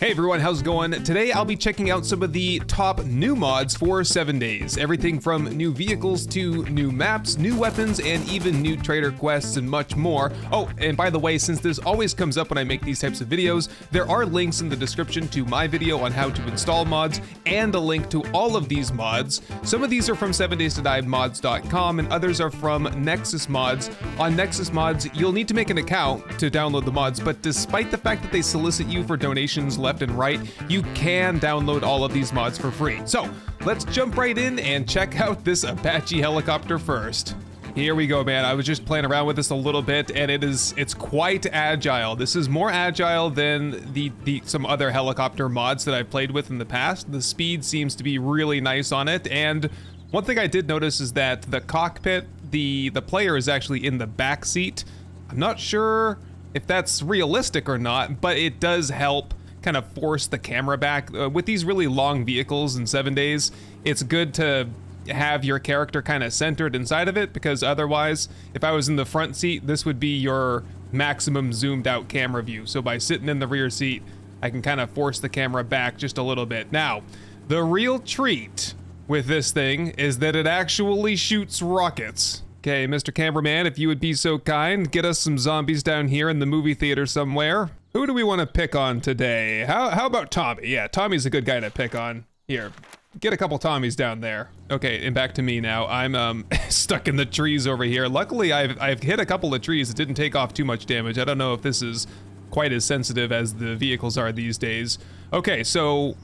Hey everyone, how's it going? Today I'll be checking out some of the top new mods for 7 days. Everything from new vehicles to new maps, new weapons, and even new trader quests and much more. Oh, and by the way, since this always comes up when I make these types of videos, there are links in the description to my video on how to install mods and a link to all of these mods. Some of these are from 7daystodiemods.com and others are from Nexus Mods. On Nexus Mods, you'll need to make an account to download the mods, but despite the fact that they solicit you for donations left and right, you can download all of these mods for free. So let's jump right in and check out this Apache helicopter first. Here we go, man. I was just playing around with this a little bit, and it is it's quite agile. This is more agile than the, the some other helicopter mods that I've played with in the past. The speed seems to be really nice on it, and one thing I did notice is that the cockpit, the the player is actually in the back seat. I'm not sure if that's realistic or not, but it does help kind of force the camera back. Uh, with these really long vehicles in seven days, it's good to have your character kind of centered inside of it because otherwise, if I was in the front seat, this would be your maximum zoomed out camera view. So by sitting in the rear seat, I can kind of force the camera back just a little bit. Now, the real treat with this thing is that it actually shoots rockets. Okay, Mr. Cameraman, if you would be so kind, get us some zombies down here in the movie theater somewhere. Who do we want to pick on today? How, how about Tommy? Yeah, Tommy's a good guy to pick on. Here, get a couple Tommies down there. Okay, and back to me now. I'm um, stuck in the trees over here. Luckily, I've, I've hit a couple of trees. It didn't take off too much damage. I don't know if this is quite as sensitive as the vehicles are these days. Okay, so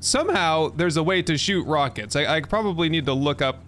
somehow there's a way to shoot rockets. I, I probably need to look up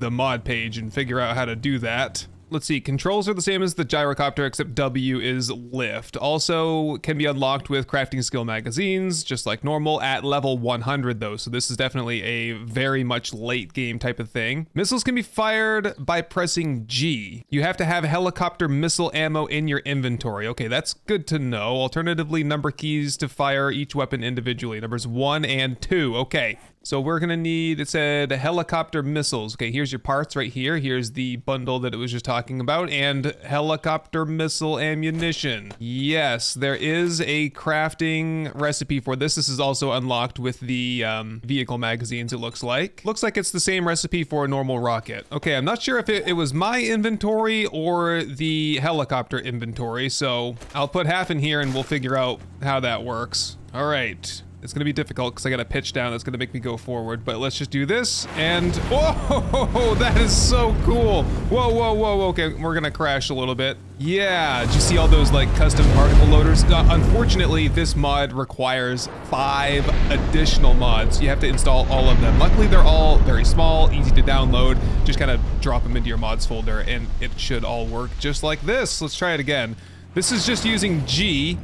the mod page and figure out how to do that let's see, controls are the same as the gyrocopter, except W is lift. Also can be unlocked with crafting skill magazines, just like normal, at level 100 though, so this is definitely a very much late game type of thing. Missiles can be fired by pressing G. You have to have helicopter missile ammo in your inventory. Okay, that's good to know. Alternatively, number keys to fire each weapon individually. Numbers one and two. Okay, so we're gonna need, it said helicopter missiles. Okay, here's your parts right here. Here's the bundle that it was just talking about and helicopter missile ammunition. Yes, there is a crafting recipe for this. This is also unlocked with the um, vehicle magazines, it looks like. Looks like it's the same recipe for a normal rocket. Okay, I'm not sure if it, it was my inventory or the helicopter inventory, so I'll put half in here and we'll figure out how that works. All right, it's gonna be difficult because I got a pitch down that's gonna make me go forward, but let's just do this, and whoa, that is so cool. Whoa, whoa, whoa, okay, we're gonna crash a little bit. Yeah, did you see all those like custom particle loaders? Uh, unfortunately, this mod requires five additional mods. You have to install all of them. Luckily, they're all very small, easy to download. Just kind of drop them into your mods folder and it should all work just like this. Let's try it again. This is just using G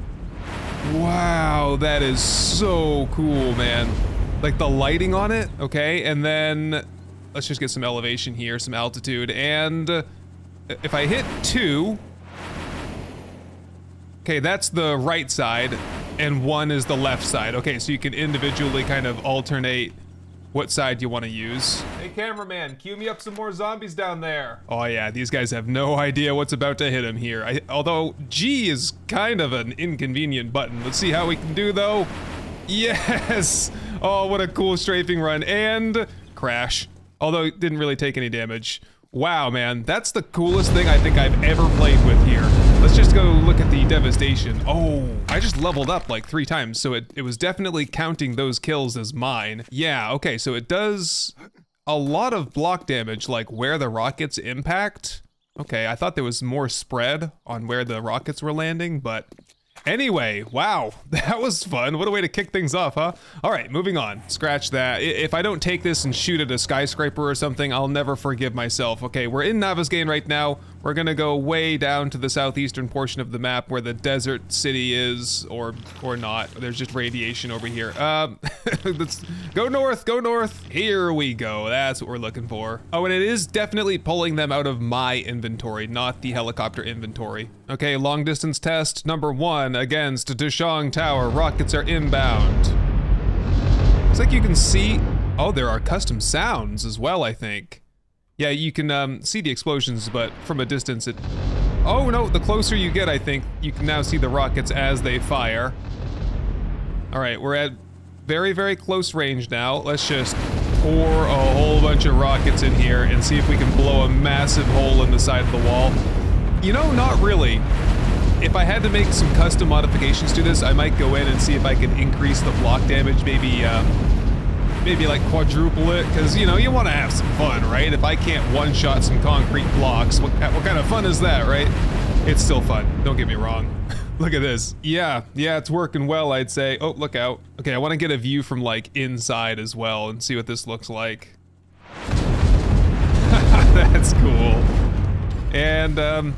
Wow, that is so cool, man. Like the lighting on it, okay? And then let's just get some elevation here, some altitude. And if I hit two, okay, that's the right side and one is the left side. Okay, so you can individually kind of alternate what side you want to use. Hey cameraman, cue me up some more zombies down there. Oh yeah, these guys have no idea what's about to hit them here. I, although G is kind of an inconvenient button. Let's see how we can do though. Yes! Oh, what a cool strafing run. And crash. Although it didn't really take any damage. Wow, man, that's the coolest thing I think I've ever played with here. Let's just go look at the devastation. Oh, I just leveled up like three times, so it, it was definitely counting those kills as mine. Yeah, okay, so it does a lot of block damage, like where the rockets impact. Okay, I thought there was more spread on where the rockets were landing, but Anyway, wow, that was fun. What a way to kick things off, huh? All right, moving on. Scratch that. If I don't take this and shoot at a skyscraper or something, I'll never forgive myself. Okay, we're in Navezgane right now. We're gonna go way down to the southeastern portion of the map where the desert city is, or or not. There's just radiation over here. Um, let's go north, go north. Here we go. That's what we're looking for. Oh, and it is definitely pulling them out of my inventory, not the helicopter inventory. Okay, long distance test number one against Dishong Tower. Rockets are inbound. Looks like you can see. Oh, there are custom sounds as well, I think. Yeah, you can um, see the explosions, but from a distance it... Oh no, the closer you get, I think, you can now see the rockets as they fire. All right, we're at very, very close range now. Let's just pour a whole bunch of rockets in here and see if we can blow a massive hole in the side of the wall. You know, not really. If I had to make some custom modifications to this, I might go in and see if I can increase the block damage, maybe, um, maybe like quadruple it, because, you know, you want to have some fun, right? If I can't one-shot some concrete blocks, what, what kind of fun is that, right? It's still fun, don't get me wrong. look at this. Yeah, yeah, it's working well, I'd say. Oh, look out. Okay, I want to get a view from, like, inside as well and see what this looks like. That's cool. And, um,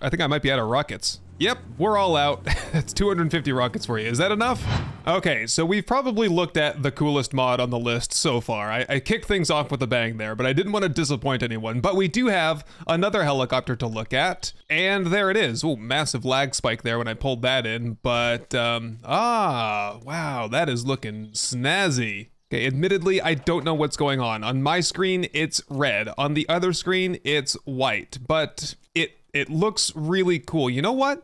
I think I might be out of rockets. Yep, we're all out. That's 250 rockets for you. Is that enough? Okay, so we've probably looked at the coolest mod on the list so far. I, I kicked things off with a bang there, but I didn't want to disappoint anyone. But we do have another helicopter to look at, and there it is. Oh, massive lag spike there when I pulled that in, but, um, ah, wow, that is looking snazzy. Okay, admittedly, I don't know what's going on. On my screen, it's red. On the other screen, it's white, but it looks really cool. You know what?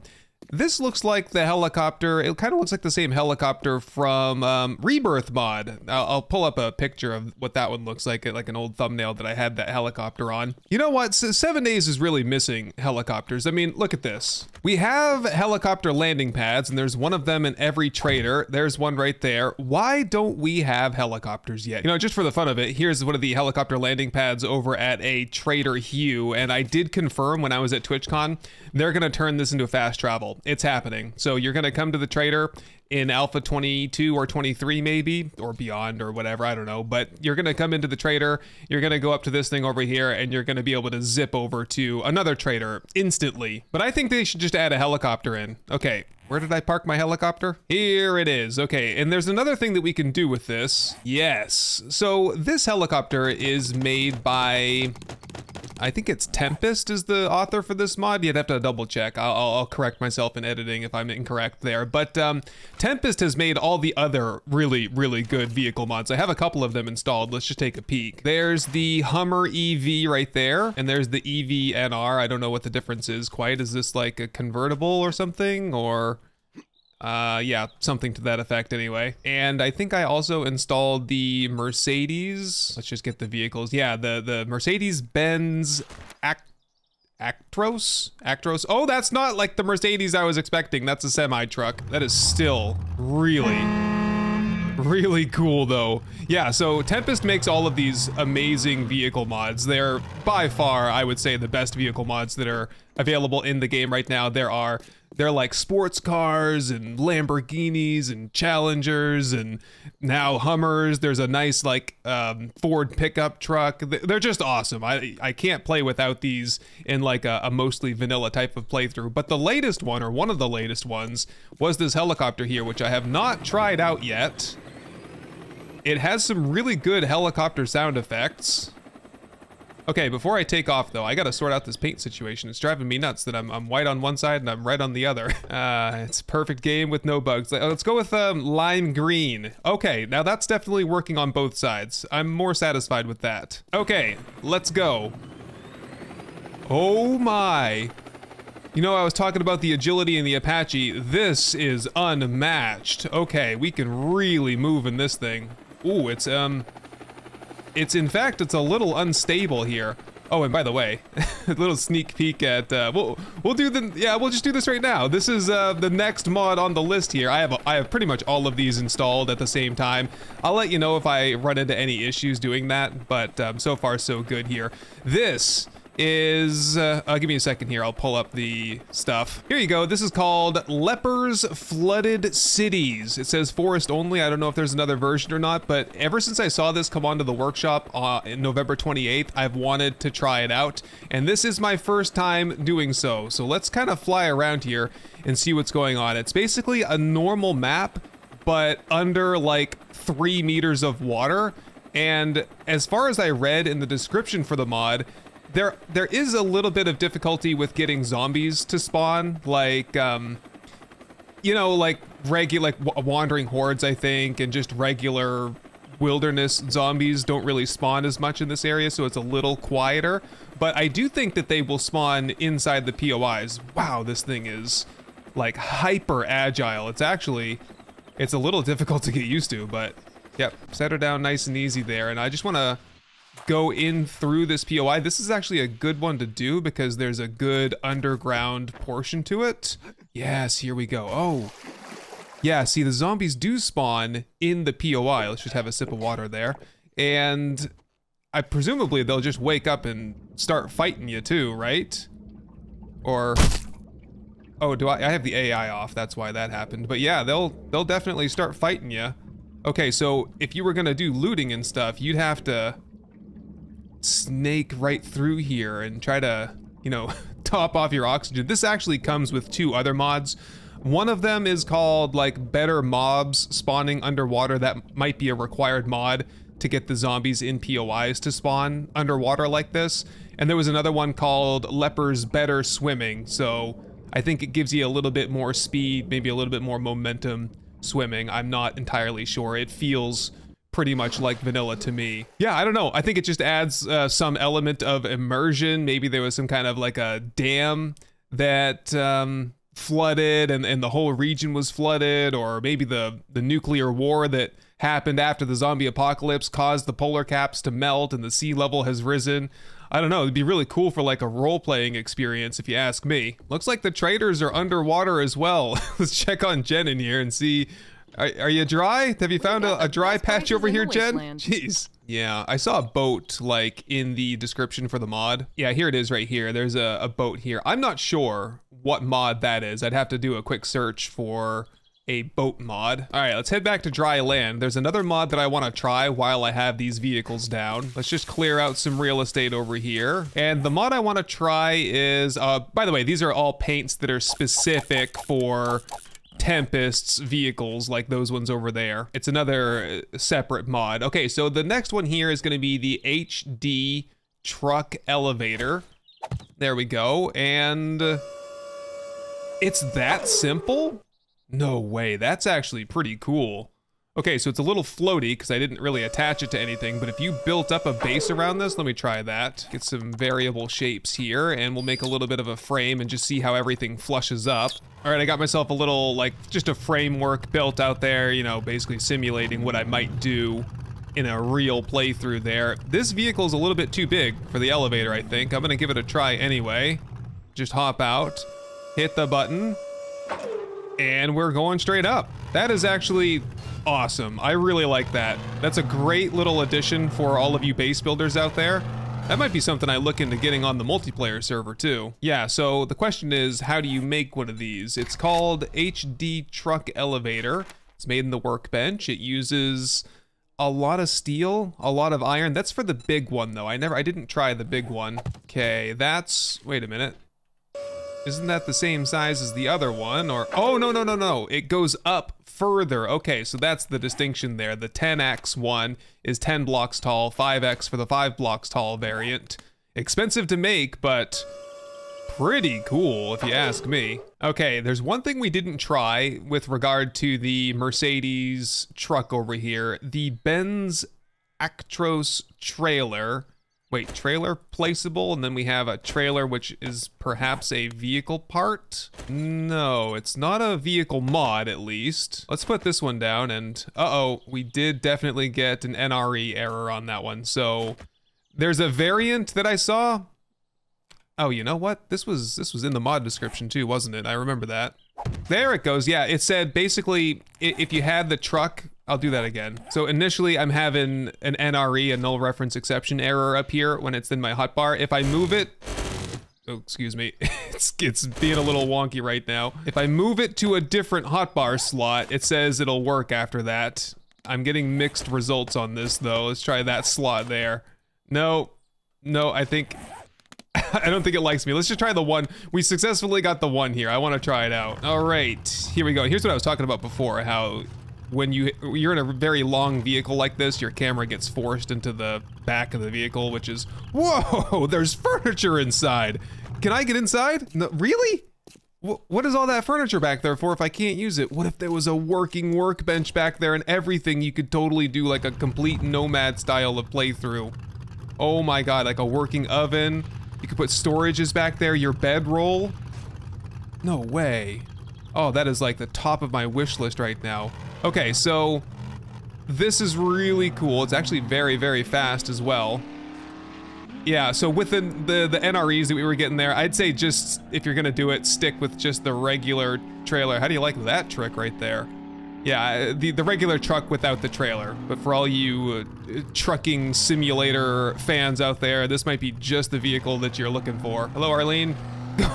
This looks like the helicopter. It kind of looks like the same helicopter from um, Rebirth mod. I'll, I'll, pull up a picture of what that one looks like, like an old thumbnail that I had that helicopter on. You know what? So Seven Days is really missing helicopters. I mean, look at this. We have helicopter landing pads, and there's one of them in every trader. There's one right there. Why don't we have helicopters yet? You know, just for the fun of it, here's one of the helicopter landing pads over at a Trader Hugh, and I did confirm when I was at TwitchCon, they're gonna turn this into a fast travel it's happening. So you're going to come to the trader in Alpha 22 or 23 maybe, or beyond or whatever, I don't know. But you're going to come into the trader, you're going to go up to this thing over here, and you're going to be able to zip over to another trader instantly. But I think they should just add a helicopter in. Okay, where did I park my helicopter? Here it is. Okay, and there's another thing that we can do with this. Yes. So this helicopter is made by I think it's Tempest is the author for this mod. You'd have to double check. I'll, I'll correct myself in editing if I'm incorrect there. But um, Tempest has made all the other really, really good vehicle mods. I have a couple of them installed. Let's just take a peek. There's the Hummer EV right there. And there's the EV NR. I don't know what the difference is quite. Is this like a convertible or something? Or... Uh, yeah, something to that effect anyway. And I think I also installed the Mercedes. Let's just get the vehicles. Yeah, the, the Mercedes-Benz Act Actros? Actros? Oh, that's not like the Mercedes I was expecting. That's a semi truck. That is still really, really cool though. Yeah, so Tempest makes all of these amazing vehicle mods. They're by far, I would say, the best vehicle mods that are available in the game right now. There are they're like sports cars and Lamborghinis and Challengers and now Hummers. There's a nice like um, Ford pickup truck. They're just awesome. I I can't play without these in like a, a, mostly vanilla type of playthrough. But the latest one, or one of the latest ones, was this helicopter here, which I have not tried out yet. It has some really good helicopter sound effects. Okay, before I take off though, I gotta sort out this paint situation. It's driving me nuts that I'm, I'm white on one side and I'm red on the other. Uh, it's a perfect game with no bugs. Let's go with um, lime green. Okay, now that's definitely working on both sides. I'm more satisfied with that. Okay, let's go. Oh my. You know, I was talking about the agility in the Apache. This is unmatched. Okay, we can really move in this thing. Ooh, it's, um, it's in fact, it's a little unstable here. Oh, and by the way, a little sneak peek at, uh, we'll, we'll do the, yeah, we'll just do this right now. This is uh, the next mod on the list here. I have, I have pretty much all of these installed at the same time. I'll let you know if I run into any issues doing that, but um, so far so good here. This is, uh, uh, give me a second here, I'll pull up the stuff. Here you go, this is called Lepers Flooded Cities. It says forest only, I don't know if there's another version or not, but ever since I saw this come onto the workshop uh, in November 28th, I've wanted to try it out, and this is my first time doing so. So let's kind of fly around here and see what's going on. It's basically a normal map, but under like three meters of water, and as far as I read in the description for the mod, there there is a little bit of difficulty with getting zombies to spawn, like um, you know, like regular like wandering hordes, I think, and just regular wilderness zombies don't really spawn as much in this area, so it's a little quieter. But I do think that they will spawn inside the POIs. Wow, this thing is like hyper agile. It's actually it's a little difficult to get used to, but yep, set her down nice and easy there. And I just want to go in through this POI. This is actually a good one to do because there's a good underground portion to it. Yes, here we go. Oh, yeah, see, the zombies do spawn in the POI. Let's just have a sip of water there. And I presumably they'll just wake up and start fighting you too, right? Or Oh, do I I have the AI off. That's why that happened. But yeah, they'll they'll definitely start fighting you. Okay, so if you were to do looting and stuff, you'd have to snake right through here and try to, you know, top off your oxygen. This actually comes with two other mods. One of them is called like better mobs spawning underwater. That might be a required mod to get the zombies in POIs to spawn underwater like this. And there was another one called Lepers Better Swimming. So I think it gives you a little bit more speed, maybe a little bit more momentum swimming. I'm not entirely sure. It feels pretty much like vanilla to me. Yeah, I don't know. I think it just adds uh, some element of immersion. Maybe there was some kind of like a dam that um, flooded and, and the whole region was flooded, or maybe the, the nuclear war that happened after the zombie apocalypse caused the polar caps to melt and the sea level has risen. I don't know, it'd be really cool for like a role-playing experience if you ask me. Looks like the traders are underwater as well. Let's check on Jen in here and see are, are, you dry? Have you found a, a dry patch over here, Jen? Jeez. Yeah, I saw a boat like in the description for the mod. Yeah, here it is right here. There's a, a boat here. I'm not sure what mod that is. I'd have to do a quick search for a boat mod. All right, let's head back to dry land. There's another mod that I want to try while I have these vehicles down. Let's just clear out some real estate over here. And the mod I want to try is, uh, by the way, these are all paints that are specific for Tempest's vehicles like those ones over there. It's another uh, separate mod. Okay, so the next one here is going to be the HD truck elevator. There we go. And it's that simple? No way, that's actually pretty cool. Okay, so it's a little floaty because I didn't really attach it to anything, but if you built up a base around this, let me try that. Get some variable shapes here, and we'll make a little bit of a frame and just see how everything flushes up. All right, I got myself a little, like, just a framework built out there, you know, basically simulating what I might do in a real playthrough there. This vehicle is a little bit too big for the elevator, I think. I'm gonna give it a try anyway. Just hop out, hit the button, and we're going straight up. That is actually awesome. I really like that. That's a great little addition for all of you base builders out there. That might be something I look into getting on the multiplayer server too. Yeah, so the question is, how do you make one of these? It's called HD Truck Elevator. It's made in the workbench. It uses a lot of steel, a lot of iron. That's for the big one though. I never, I didn't try the big one. Okay, that's, wait a minute. Isn't that the same size as the other one? Or, oh, no, no, no, no. It goes up further. Okay, so that's the distinction there. The 10x one is 10 blocks tall, 5x for the 5 blocks tall variant. Expensive to make, but pretty cool if you ask me. Okay, there's one thing we didn't try with regard to the Mercedes truck over here. The Benz Actros trailer Wait, trailer placeable, and then we have a trailer which is perhaps a vehicle part? No, it's not a vehicle mod, at least. Let's put this one down, and uh-oh, we did definitely get an NRE error on that one. So there's a variant that I saw. Oh, you know what? This was this was in the mod description too, wasn't it? I remember that. There it goes. Yeah, it said basically if you had the truck I'll do that again. So initially I'm having an NRE, a null reference exception error up here when it's in my hotbar. If I move it, oh, excuse me, it's, it's being a little wonky right now. If I move it to a different hotbar slot, it says it'll work after that. I'm getting mixed results on this though. Let's try that slot there. No, no, I think, I don't think it likes me. Let's just try the one. We successfully got the one here. I want to try it out. All right, here we go. Here's what I was talking about before, how when you you're in a very long vehicle like this, your camera gets forced into the back of the vehicle, which is whoa. There's furniture inside. Can I get inside? No, really? what is all that furniture back there for if I can't use it? What if there was a working workbench back there and everything you could totally do like a complete nomad style of playthrough? Oh my god, like a working oven. You could put storages back there, your bedroll. No way. Oh, that is like the top of my wish list right now. Okay, so this is really cool. It's actually very, very fast as well. Yeah, so with the, the, the NREs that we were getting there, I'd say just, if you're gonna do it, stick with just the regular trailer. How do you like that trick right there? Yeah, the, the regular truck without the trailer. But for all you uh, trucking simulator fans out there, this might be just the vehicle that you're looking for. Hello, Arlene?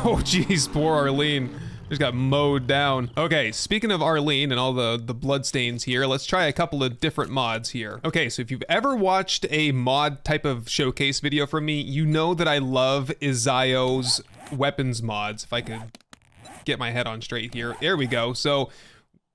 Oh, jeez, poor Arlene. Just got mowed down. Okay, speaking of Arlene and all the, the bloodstains here, let's try a couple of different mods here. Okay, so if you've ever watched a mod type of showcase video from me, you know that I love Izayo's weapons mods. If I could get my head on straight here. There we go. So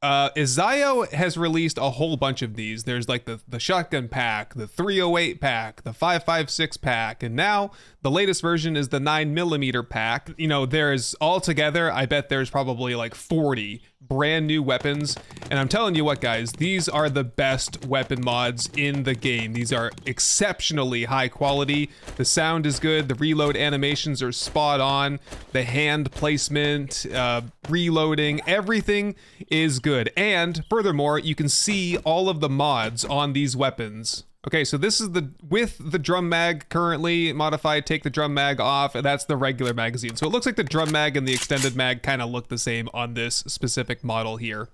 uh, Izayo has released a whole bunch of these. There's like the, the shotgun pack, the 308 pack, the 556 pack, and now the latest version is the 9 millimeter pack. You know, there's altogether, I bet there's probably like 40 brand new weapons. And I'm telling you what, guys, these are the best weapon mods in the game. These are exceptionally high quality. The sound is good. The reload animations are spot on. The hand placement, uh, reloading, everything is good. And furthermore, you can see all of the mods on these weapons. Okay, so this is the, with the drum mag currently modified, take the drum mag off, and that's the regular magazine. So it looks like the drum mag and the extended mag kind of look the same on this specific model here.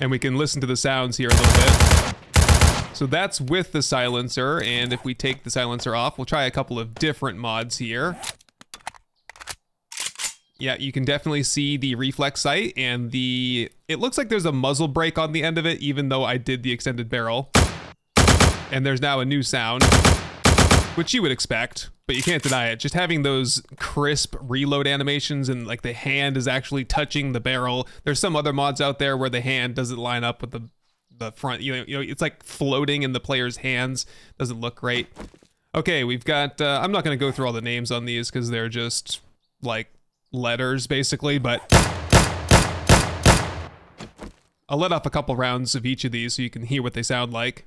And we can listen to the sounds here a little bit. So that's with the silencer, and if we take the silencer off, we'll try a couple of different mods here. Yeah, you can definitely see the reflex sight and the... It looks like there's a muzzle brake on the end of it, even though I did the extended barrel and there's now a new sound, which you would expect, but you can't deny it. Just having those crisp reload animations and like the hand is actually touching the barrel. There's some other mods out there where the hand doesn't line up with the the front. You know, you know, it's like floating in the player's hands. Doesn't look great. Okay, we've got. Uh, I'm not going to go through all the names on these because they're just like letters basically, but. I'll let off a couple rounds of each of these so you can hear what they sound like.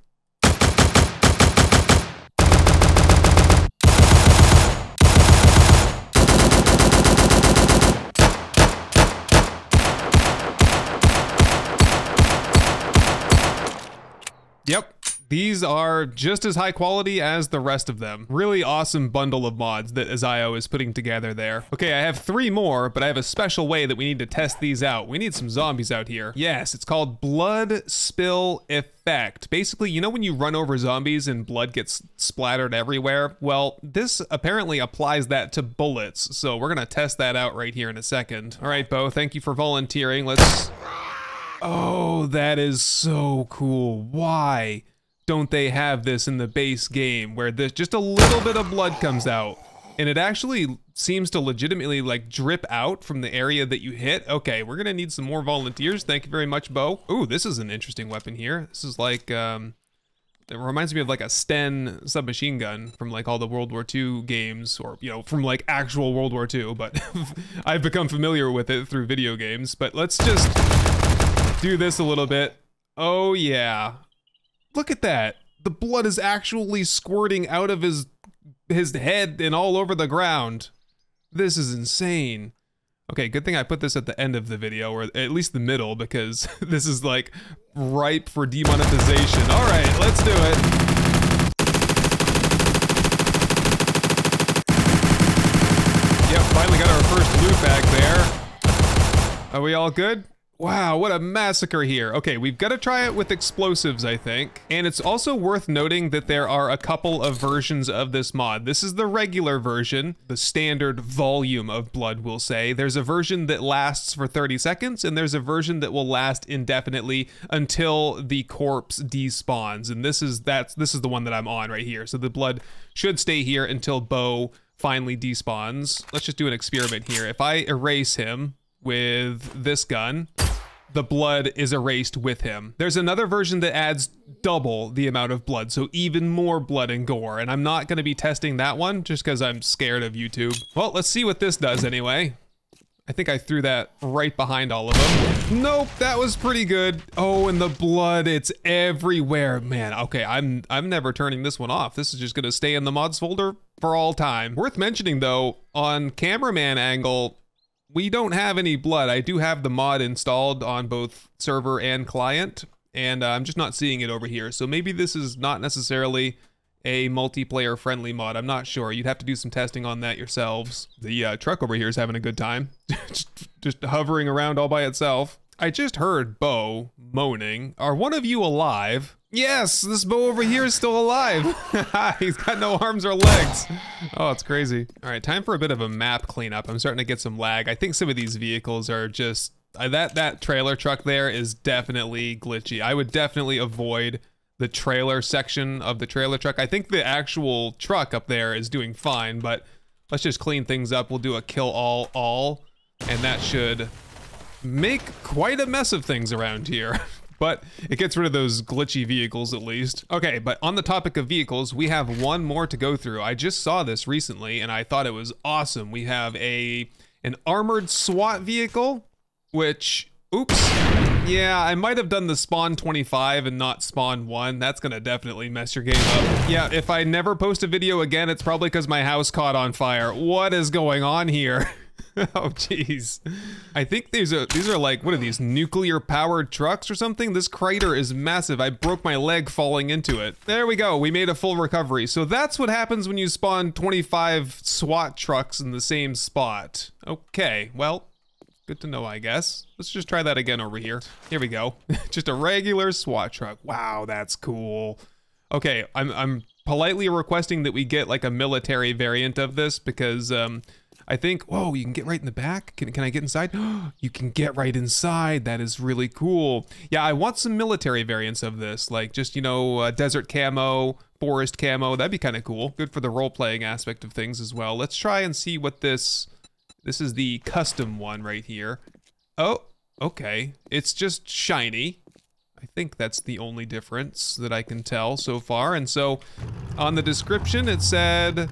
Yep. These are just as high quality as the rest of them. Really awesome bundle of mods that Izayo is putting together there. Okay, I have three more, but I have a special way that we need to test these out. We need some zombies out here. Yes, it's called Blood Spill Effect. Basically, you know when you run over zombies and blood gets splattered everywhere? Well, this apparently applies that to bullets, so we're gonna test that out right here in a second. All right, Bo, thank you for volunteering. Let's Oh, that is so cool. Why don't they have this in the base game where this just a little bit of blood comes out and it actually seems to legitimately like drip out from the area that you hit? Okay, we're gonna need some more volunteers. Thank you very much, Bo. Ooh, this is an interesting weapon here. This is like, um, it reminds me of like a Sten submachine gun from like all the World War II games or, you know, from like actual World War II, but I've become familiar with it through video games. But let's just do this a little bit. Oh yeah. Look at that. The blood is actually squirting out of his his head and all over the ground. This is insane. Okay, good thing I put this at the end of the video, or at least the middle, because this is like ripe for demonetization. All right, let's do it. Yep, finally got our first loot bag there. Are we all good? Wow, what a massacre here. Okay, we've got to try it with explosives, I think. And it's also worth noting that there are a couple of versions of this mod. This is the regular version, the standard volume of blood, we'll say. There's a version that lasts for 30 seconds, and there's a version that will last indefinitely until the corpse despawns. And this is that's this is the one that I'm on right here. So the blood should stay here until Bo finally despawns. Let's just do an experiment here. If I erase him with this gun, the blood is erased with him. There's another version that adds double the amount of blood, so even more blood and gore, and I'm not going to be testing that one just because I'm scared of YouTube. Well, let's see what this does anyway. I think I threw that right behind all of them. Nope, that was pretty good. Oh, and the blood, it's everywhere. Man, okay, I'm I'm never turning this one off. This is just gonna stay in the mods folder for all time. Worth mentioning though, on cameraman angle, we don't have any blood. I do have the mod installed on both server and client, and uh, I'm just not seeing it over here. So maybe this is not necessarily a multiplayer friendly mod. I'm not sure. You'd have to do some testing on that yourselves. The uh, truck over here is having a good time, just, just hovering around all by itself. I just heard Bo moaning. Are one of you alive? Yes, this Bo over here is still alive. He's got no arms or legs. Oh, it's crazy. All right, time for a bit of a map cleanup. I'm starting to get some lag. I think some of these vehicles are just uh, that that trailer truck there is definitely glitchy. I would definitely avoid the trailer section of the trailer truck. I think the actual truck up there is doing fine, but let's just clean things up. We'll do a kill all all, and that should make quite a mess of things around here. but it gets rid of those glitchy vehicles at least. Okay, but on the topic of vehicles, we have one more to go through. I just saw this recently and I thought it was awesome. We have a an armored SWAT vehicle, which, oops, yeah, I might have done the spawn 25 and not spawn 1. That's gonna definitely mess your game up. Yeah, if I never post a video again, it's probably because my house caught on fire. What is going on here? oh jeez. I think these are these are like what are these nuclear powered trucks or something? This crater is massive. I broke my leg falling into it. There we go. We made a full recovery. So that's what happens when you spawn 25 SWAT trucks in the same spot. Okay. Well, good to know, I guess. Let's just try that again over here. Here we go. just a regular SWAT truck. Wow, that's cool. Okay, I'm I'm politely requesting that we get like a military variant of this because um I think, whoa, you can get right in the back. Can, can I get inside? you can get right inside. That is really cool. Yeah, I want some military variants of this, like just, you know, uh, desert camo, forest camo. That'd be kind of cool. Good for the role-playing aspect of things as well. Let's try and see what this, this is the custom one right here. Oh, okay. It's just shiny. I think that's the only difference that I can tell so far. And so on the description, it said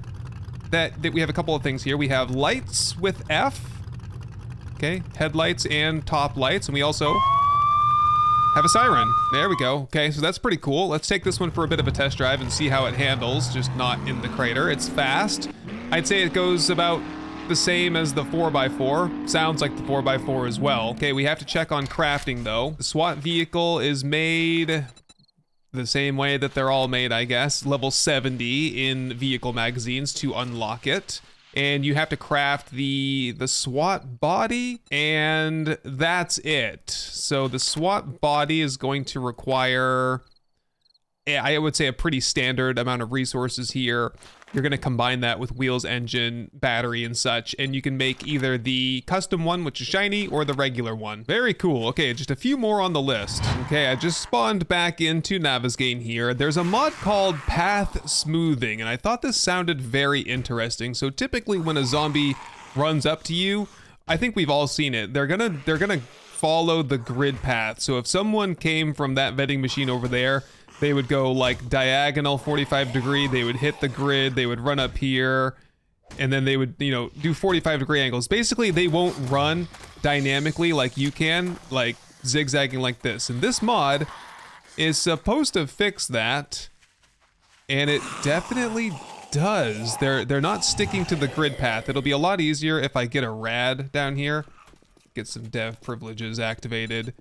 that, that we have a couple of things here. We have lights with F. Okay, headlights and top lights. And we also have a siren. There we go. Okay, so that's pretty cool. Let's take this one for a bit of a test drive and see how it handles, just not in the crater. It's fast. I'd say it goes about the same as the 4x4. Sounds like the 4x4 as well. Okay, we have to check on crafting though. The SWAT vehicle is made the same way that they're all made, I guess. Level 70 in vehicle magazines to unlock it. And you have to craft the the SWAT body, and that's it. So the SWAT body is going to require, eh, I would say, a pretty standard amount of resources here. You're going to combine that with wheels, engine, battery, and such, and you can make either the custom one, which is shiny, or the regular one. Very cool. Okay, just a few more on the list. Okay, I just spawned back into Navezgane here. There's a mod called Path Smoothing, and I thought this sounded very interesting. So typically when a zombie runs up to you, I think we've all seen it. They're gonna they're gonna follow the grid path. So if someone came from that vending machine over there they would go like diagonal 45 degree, they would hit the grid, they would run up here, and then they would, you know, do 45 degree angles. Basically, they won't run dynamically like you can, like zigzagging like this. And this mod is supposed to fix that, and it definitely does. They're they're not sticking to the grid path. It'll be a lot easier if I get a rad down here, get some dev privileges activated,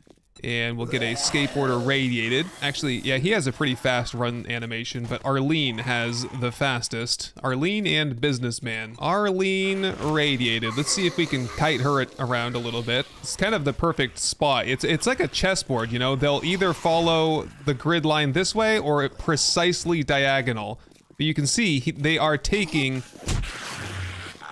and we'll get a skateboarder radiated. Actually, yeah, he has a pretty fast run animation, but Arlene has the fastest. Arlene and Businessman. Arlene radiated. Let's see if we can kite her around a little bit. It's kind of the perfect spot. It's it's like a chessboard, you know? They'll either follow the grid line this way or precisely diagonal. But you can see he, they are taking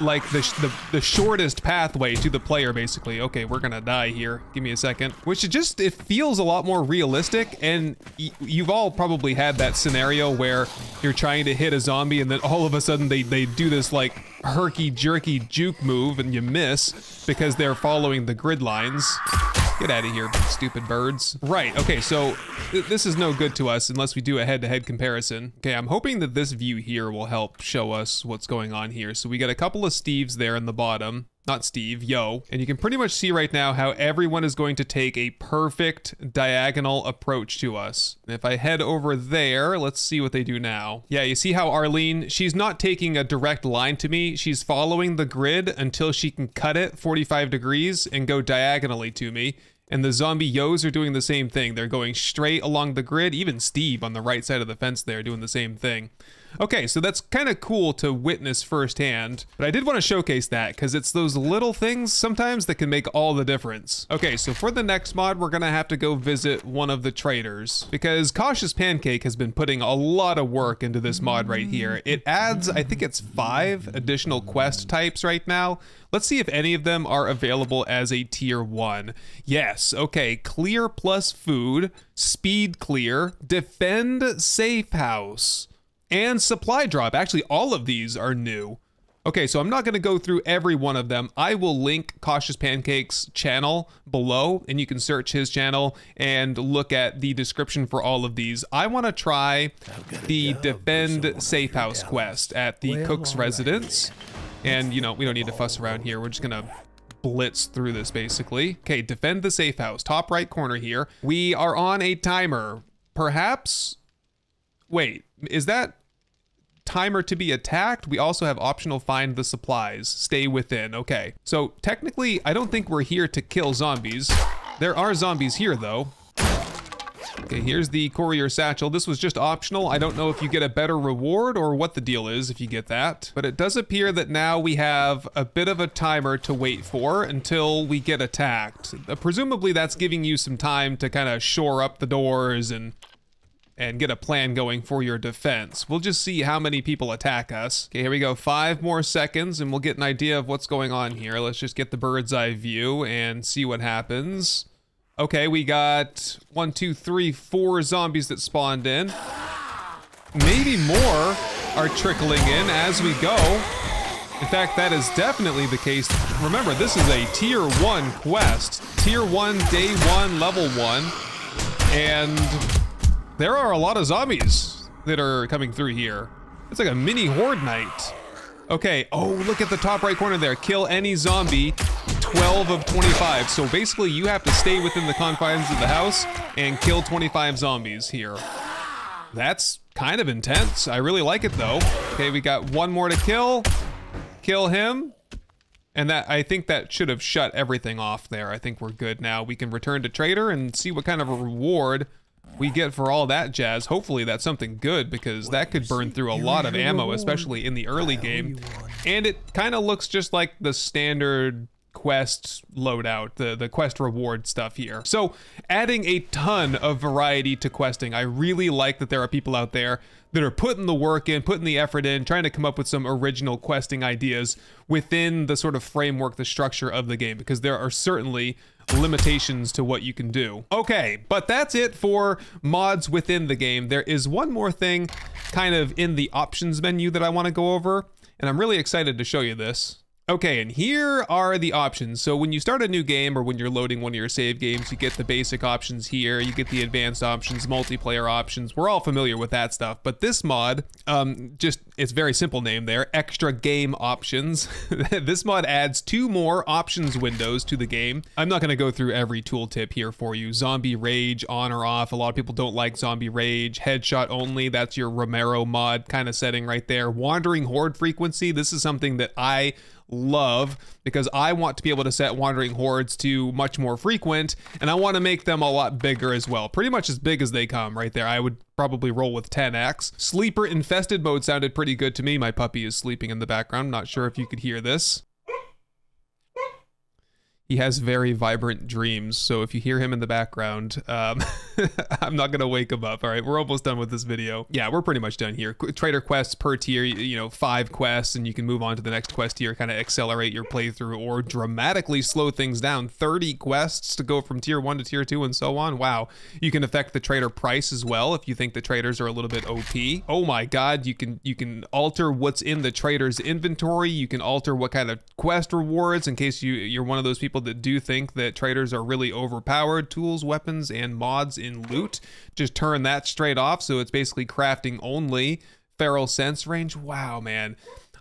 like the, the, the shortest pathway to the player basically. Okay, we're gonna die here. Give me a second. Which it just it feels a lot more realistic and you've all probably had that scenario where you're trying to hit a zombie and then all of a sudden they they do this like herky jerky juke move and you miss because they're following the grid lines. Get out of here, stupid birds. Right, okay, so th this is no good to us unless we do a head-to-head -head comparison. Okay, I'm hoping that this view here will help show us what's going on here. So we got a couple of Steves there in the bottom. Not Steve, Yo. And you can pretty much see right now how everyone is going to take a perfect diagonal approach to us. And if I head over there, let's see what they do now. Yeah, you see how Arlene, she's not taking a direct line to me. She's following the grid until she can cut it 45 degrees and go diagonally to me. And the zombie yos are doing the same thing. They're going straight along the grid. Even Steve on the right side of the fence there doing the same thing. Okay, so that's kind of cool to witness firsthand, but I did want to showcase that because it's those little things sometimes that can make all the difference. Okay, so for the next mod, we're going to have to go visit one of the traders because Cautious Pancake has been putting a lot of work into this mod right here. It adds, I think it's five additional quest types right now. Let's see if any of them are available as a tier one. Yes, okay, clear plus food, speed clear, defend safe house and supply drop. Actually, all of these are new. Okay, so I'm not going to go through every one of them. I will link Cautious Pancake's channel below, and you can search his channel and look at the description for all of these. I want to try the Defend Safe House quest at the Cook's Residence. And, you know, we don't need to fuss around here. We're just going to blitz through this, basically. Okay, Defend the Safe House. Top right corner here. We are on a timer. Perhaps... Wait, is that timer to be attacked, we also have optional find the supplies, stay within. Okay, so technically, I don't think we're here to kill zombies. There are zombies here though. Okay, here's the courier satchel. This was just optional. I don't know if you get a better reward or what the deal is if you get that. But it does appear that now we have a bit of a timer to wait for until we get attacked. Presumably that's giving you some time to kind of shore up the doors and and get a plan going for your defense. We'll just see how many people attack us. Okay, here we go. Five more seconds and we'll get an idea of what's going on here. Let's just get the bird's eye view and see what happens. Okay, we got one, two, three, four zombies that spawned in. Maybe more are trickling in as we go. In fact, that is definitely the case. Remember, this is a tier one quest. Tier one, day one, level one. And there are a lot of zombies that are coming through here. It's like a mini horde night. Okay, oh, look at the top right corner there. Kill any zombie, 12 of 25. So basically you have to stay within the confines of the house and kill 25 zombies here. That's kind of intense. I really like it though. Okay, we got one more to kill. Kill him. And that I think that should have shut everything off there. I think we're good now. We can return to trader and see what kind of a reward we get for all that jazz. Hopefully that's something good because that could burn through a lot of ammo, especially in the early game. And it kind of looks just like the standard quest loadout, the, the quest reward stuff here. So adding a ton of variety to questing. I really like that there are people out there that are putting the work in, putting the effort in, trying to come up with some original questing ideas within the sort of framework, the structure of the game, because there are certainly limitations to what you can do. Okay, but that's it for mods within the game. There is one more thing kind of in the options menu that I want to go over, and I'm really excited to show you this. Okay, and here are the options. So when you start a new game or when you're loading one of your save games, you get the basic options here, you get the advanced options, multiplayer options. We're all familiar with that stuff, but this mod, um, just, it's very simple name there, extra game options. this mod adds two more options windows to the game. I'm not gonna go through every tooltip here for you. Zombie Rage, on or off. A lot of people don't like Zombie Rage. Headshot only, that's your Romero mod kind of setting right there. Wandering Horde frequency, this is something that I love because I want to be able to set wandering hordes to much more frequent and I want to make them a lot bigger as well. Pretty much as big as they come right there. I would probably roll with 10x. Sleeper infested mode sounded pretty good to me. My puppy is sleeping in the background. Not sure if you could hear this. He has very vibrant dreams, so if you hear him in the background, um, I'm not gonna wake him up. All right, we're almost done with this video. Yeah, we're pretty much done here. Trader quests per tier, you know, five quests, and you can move on to the next quest tier, kind of accelerate your playthrough or dramatically slow things down. 30 quests to go from tier one to tier two and so on. Wow. You can affect the trader price as well if you think the traders are a little bit OP. Oh my God, you can you can alter what's in the trader's inventory. You can alter what kind of quest rewards in case you you're one of those people people that do think that traders are really overpowered tools, weapons, and mods in loot. Just turn that straight off. So it's basically crafting only feral sense range. Wow, man.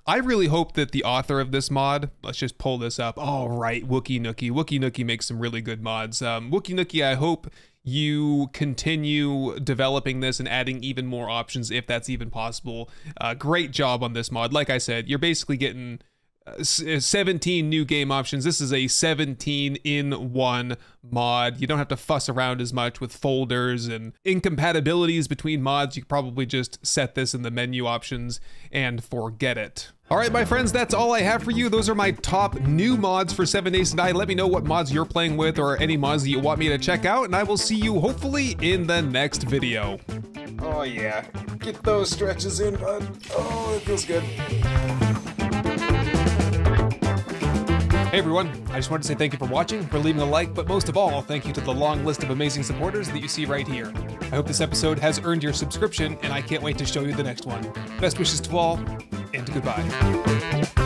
I really hope that the author of this mod, let's just pull this up. All right, Wookie Nookie. Wookie Nookie makes some really good mods. Um, Wookie Nookie, I hope you continue developing this and adding even more options if that's even possible. Uh, great job on this mod. Like I said, you're basically getting Uh, 17 new game options. This is a 17 in one mod. You don't have to fuss around as much with folders and incompatibilities between mods. You probably just set this in the menu options and forget it. All right, my friends, that's all I have for you. Those are my top new mods for 7 Days to Die. Let me know what mods you're playing with or any mods that you want me to check out, and I will see you hopefully in the next video. Oh yeah, get those stretches in, bud. Oh, it feels good. Hey everyone, I just wanted to say thank you for watching, for leaving a like, but most of all, thank you to the long list of amazing supporters that you see right here. I hope this episode has earned your subscription, and I can't wait to show you the next one. Best wishes to all, and goodbye.